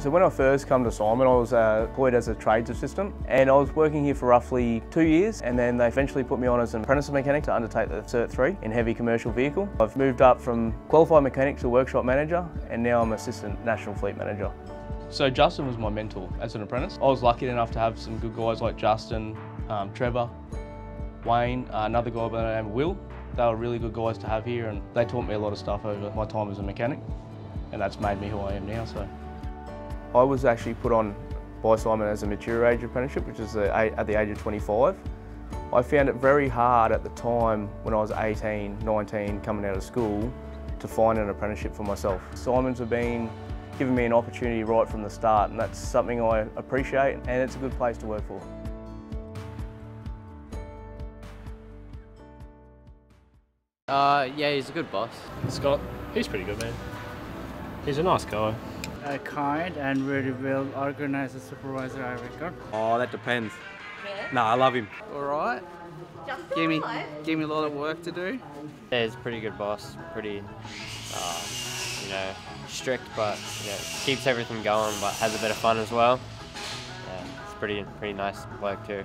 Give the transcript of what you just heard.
So when I first come to Simon, I was uh, employed as a trades assistant and I was working here for roughly two years and then they eventually put me on as an apprentice mechanic to undertake the Cert 3 in heavy commercial vehicle. I've moved up from qualified mechanic to workshop manager and now I'm assistant national fleet manager. So Justin was my mentor as an apprentice. I was lucky enough to have some good guys like Justin, um, Trevor, Wayne, uh, another guy by the name of Will. They were really good guys to have here and they taught me a lot of stuff over my time as a mechanic and that's made me who I am now. So. I was actually put on by Simon as a mature age apprenticeship, which is at the age of 25. I found it very hard at the time when I was 18, 19, coming out of school, to find an apprenticeship for myself. Simon's have been giving me an opportunity right from the start, and that's something I appreciate, and it's a good place to work for. Uh, yeah, he's a good boss. Scott, he's pretty good, man. He's a nice guy a kind and very well organized supervisor, I reckon. Oh, that depends. Yeah. No, I love him. All right. give me, give me a lot of work to do. Yeah, he's a pretty good boss. Pretty, uh, you know, strict, but you know, keeps everything going, but has a bit of fun as well. Yeah, it's pretty, pretty nice work too.